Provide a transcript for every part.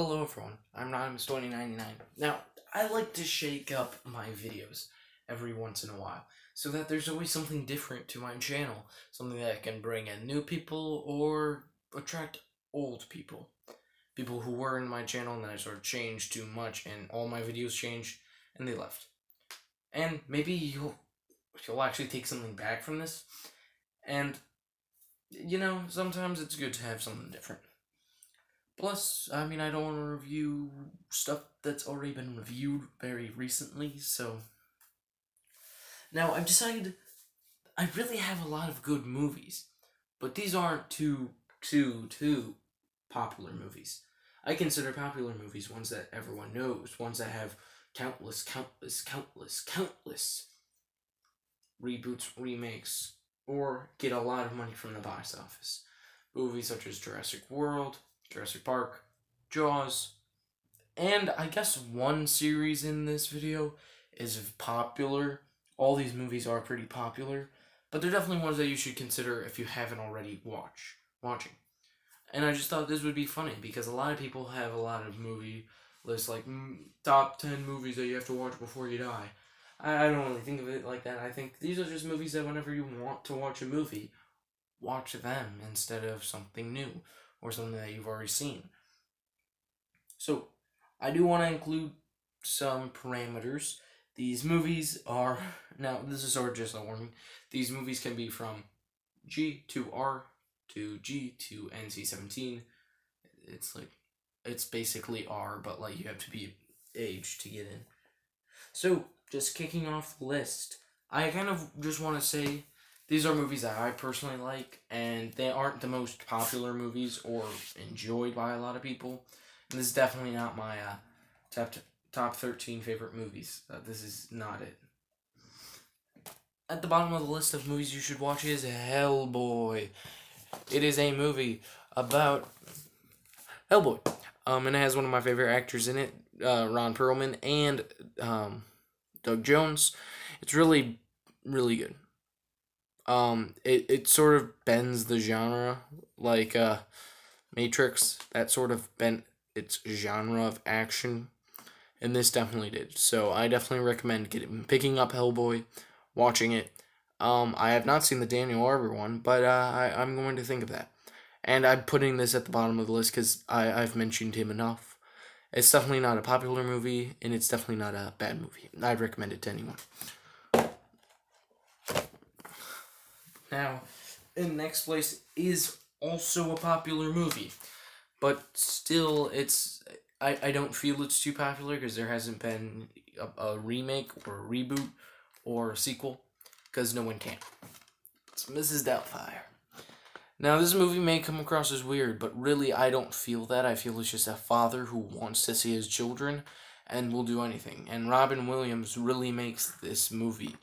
Hello everyone, I'm Rodimus2099. Now, I like to shake up my videos every once in a while, so that there's always something different to my channel, something that can bring in new people or attract old people. People who were in my channel and then I sort of changed too much and all my videos changed and they left. And maybe you'll, you'll actually take something back from this, and, you know, sometimes it's good to have something different. Plus, I mean, I don't want to review stuff that's already been reviewed very recently, so. Now, I've decided I really have a lot of good movies, but these aren't too, too, too popular movies. I consider popular movies ones that everyone knows, ones that have countless, countless, countless, countless reboots, remakes, or get a lot of money from the box office. Movies such as Jurassic World, Jurassic Park, Jaws, and I guess one series in this video is popular. All these movies are pretty popular, but they're definitely ones that you should consider if you haven't already watch watching. And I just thought this would be funny because a lot of people have a lot of movie lists like mm, top 10 movies that you have to watch before you die. I, I don't really think of it like that. I think these are just movies that whenever you want to watch a movie, watch them instead of something new or something that you've already seen. So, I do want to include some parameters. These movies are, now, this is sort of just a warning. These movies can be from G to R to G to NC 17. It's like, it's basically R, but like you have to be age to get in. So, just kicking off the list, I kind of just want to say these are movies that I personally like, and they aren't the most popular movies or enjoyed by a lot of people. And this is definitely not my uh, top top thirteen favorite movies. Uh, this is not it. At the bottom of the list of movies you should watch is Hellboy. It is a movie about Hellboy, um, and it has one of my favorite actors in it, uh, Ron Perlman and um, Doug Jones. It's really, really good um it, it sort of bends the genre like uh matrix that sort of bent its genre of action and this definitely did. So i definitely recommend getting picking up hellboy watching it. Um i have not seen the daniel arbor one but uh I, i'm going to think of that. And i'm putting this at the bottom of the list because i've mentioned him enough. It's definitely not a popular movie and it's definitely not a bad movie. I'd recommend it to anyone Now, in next place is also a popular movie, but still, it's I, I don't feel it's too popular because there hasn't been a, a, remake or a reboot or a sequel because no one can. It's Mrs. Doubtfire. Now, this movie may come across as weird, but really, I don't feel that. I feel it's just a father who wants to see his children and will do anything. And Robin Williams really makes this movie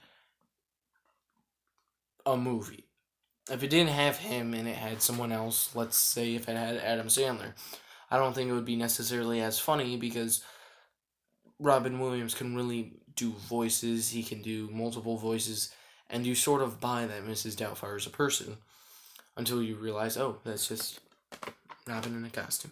a movie. If it didn't have him and it had someone else, let's say if it had Adam Sandler, I don't think it would be necessarily as funny because Robin Williams can really do voices, he can do multiple voices, and you sort of buy that Mrs. Doubtfire is a person until you realize, oh, that's just Robin in a costume.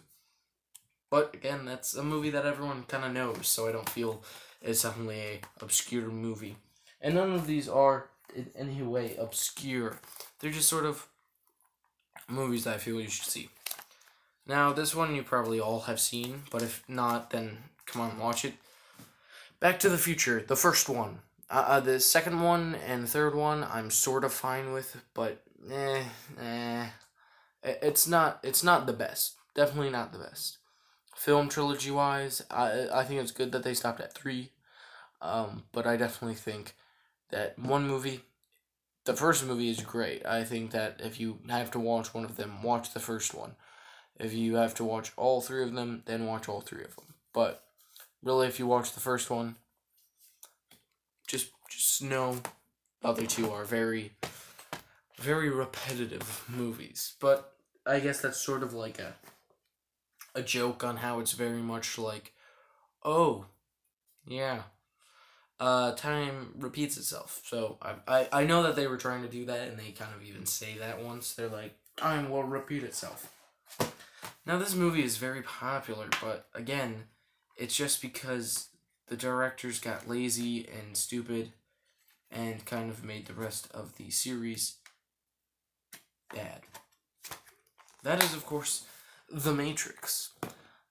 But again, that's a movie that everyone kind of knows, so I don't feel it's definitely a obscure movie. And none of these are in any way obscure. They're just sort of movies that I feel you should see. Now, this one you probably all have seen, but if not, then come on, watch it. Back to the Future, the first one. Uh, uh, the second one and third one, I'm sort of fine with, but eh, eh. It's not, it's not the best. Definitely not the best. Film trilogy wise, I, I think it's good that they stopped at three. Um, but I definitely think that one movie, the first movie is great. I think that if you have to watch one of them, watch the first one. If you have to watch all three of them, then watch all three of them. But really, if you watch the first one, just just know the other two are very, very repetitive movies. But I guess that's sort of like a a joke on how it's very much like, oh, yeah, uh, time repeats itself. So I, I, I know that they were trying to do that, and they kind of even say that once. They're like, time will repeat itself. Now, this movie is very popular, but again, it's just because the directors got lazy and stupid and kind of made the rest of the series bad. That is, of course, The Matrix.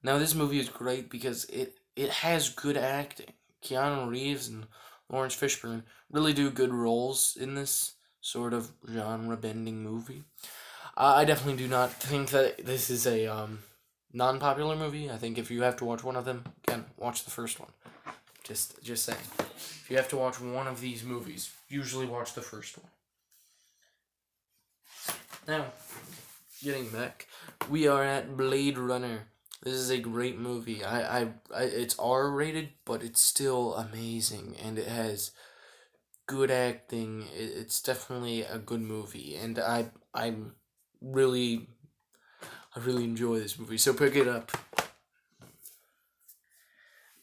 Now, this movie is great because it, it has good acting. Keanu Reeves and Laurence Fishburne really do good roles in this sort of genre bending movie. Uh, I definitely do not think that this is a um, non popular movie. I think if you have to watch one of them, again, watch the first one. Just just saying. If you have to watch one of these movies, usually watch the first one. Now, getting back, we are at Blade Runner. This is a great movie. I, I, I it's R rated, but it's still amazing, and it has good acting. It, it's definitely a good movie, and I I'm really I really enjoy this movie. So pick it up.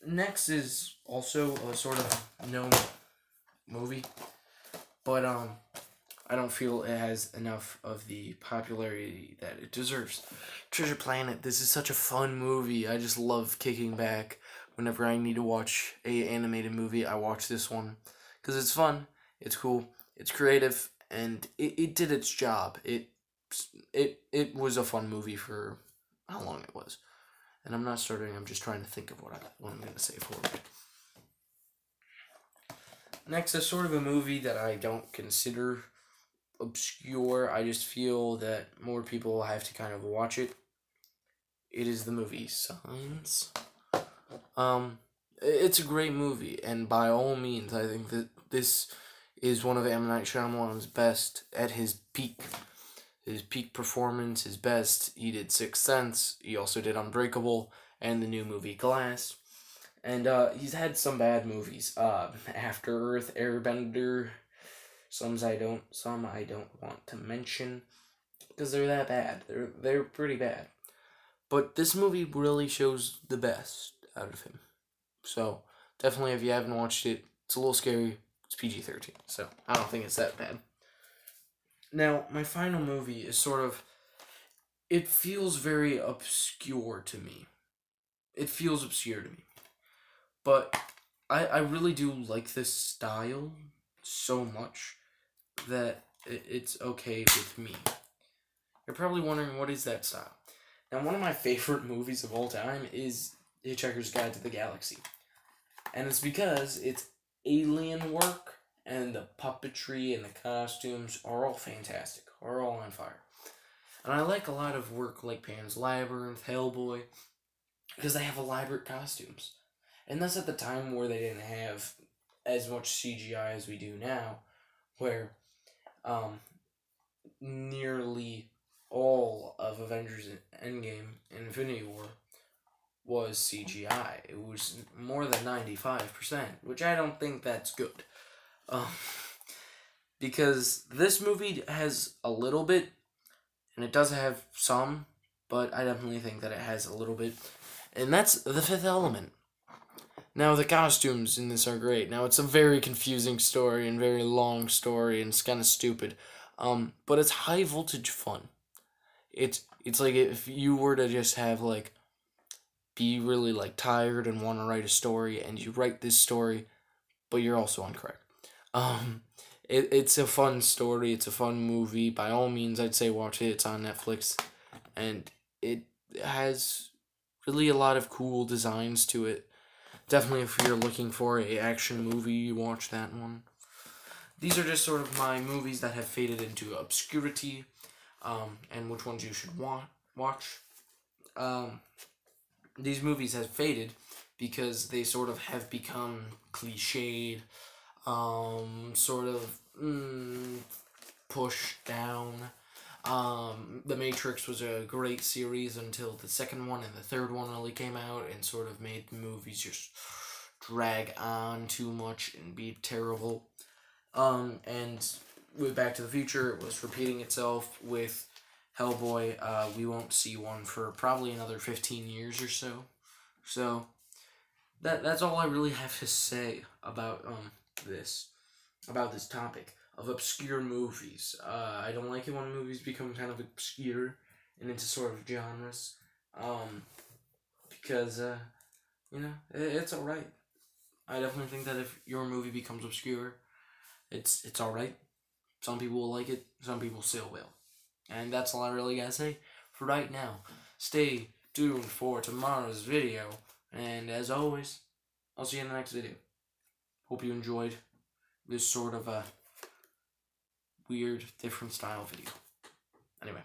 Next is also a sort of known movie, but um, I don't feel it has enough of the popularity that it deserves. Treasure Planet. This is such a fun movie. I just love kicking back whenever I need to watch a animated movie. I watch this one because it's fun, it's cool, it's creative, and it, it did its job. It it it was a fun movie for how long it was. And I'm not starting, I'm just trying to think of what, I, what I'm to say for it. Next is sort of a movie that I don't consider obscure. I just feel that more people have to kind of watch it. It is the movie Signs. Um, it's a great movie, and by all means, I think that this is one of M. Night Shyamalan's best at his peak his peak performance, his best. He did Sixth Sense. He also did Unbreakable and the new movie Glass. And uh, he's had some bad movies. Uh, After Earth, Airbender. Some I don't. Some I don't want to mention because they're that bad. They're they're pretty bad. But this movie really shows the best out of him. So definitely, if you haven't watched it, it's a little scary. It's PG thirteen, so I don't think it's that bad. Now, my final movie is sort of. It feels very obscure to me. It feels obscure to me. But I, I really do like this style so much that it's okay with me. You're probably wondering what is that style? Now, one of my favorite movies of all time is Hitchhiker's Guide to the Galaxy. And it's because it's alien work and the puppetry and the costumes are all fantastic, are all on fire. And I like a lot of work like Pan's Labyrinth, Hellboy, because they have elaborate costumes. And that's at the time where they didn't have as much CGI as we do now, where um, nearly Avengers Endgame Infinity War was CGI. It was more than 95%, which I don't think that's good. Um, because this movie has a little bit, and it does have some, but I definitely think that it has a little bit. And that's The Fifth Element. Now, the costumes in this are great. Now, it's a very confusing story and very long story, and it's kind of stupid. Um, but it's high voltage fun. It's it's like if you were to just have like be really like tired and want to write a story, and you write this story, but you're also incorrect. Um, it, it's a fun story. It's a fun movie. By all means, I'd say watch it. It's on Netflix, and it has really a lot of cool designs to it. Definitely, if you're looking for a action movie, you watch that one. These are just sort of my movies that have faded into obscurity, um, and which ones you should wa- watch. Um, these movies have faded because they sort of have become cliched um, sort of mm, pushed down. Um, the Matrix was a great series until the second one and the third one really came out and sort of made the movies just drag on too much and be terrible. Um, and with Back to the Future, it was repeating itself with Hellboy. Uh, we won't see one for probably another 15 years or so. So, that that's all I really have to say about um this about this topic of obscure movies. Uh, I don't like it when movies become kind of obscure and into sort of genres. Um, because uh, you know it, it's all right. I definitely think that if your movie becomes obscure, it's it's all right. Some people will like it. Some people still will, and that's all I really gotta say for right now. Stay tuned for tomorrow's video, and as always, I'll see you in the next video. Hope you enjoyed this sort of a weird, different style video. Anyway.